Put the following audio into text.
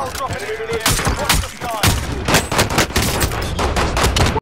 Hostile